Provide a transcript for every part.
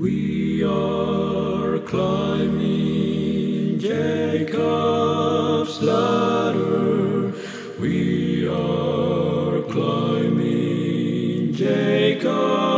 We are climbing Jacob's ladder. We are climbing Jacob's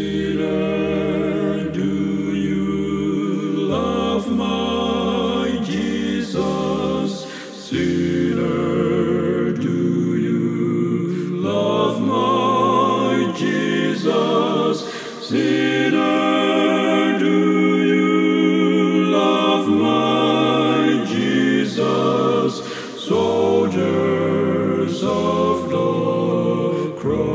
Sinner, do you love my Jesus? Sinner, do you love my Jesus? Soldiers of cross.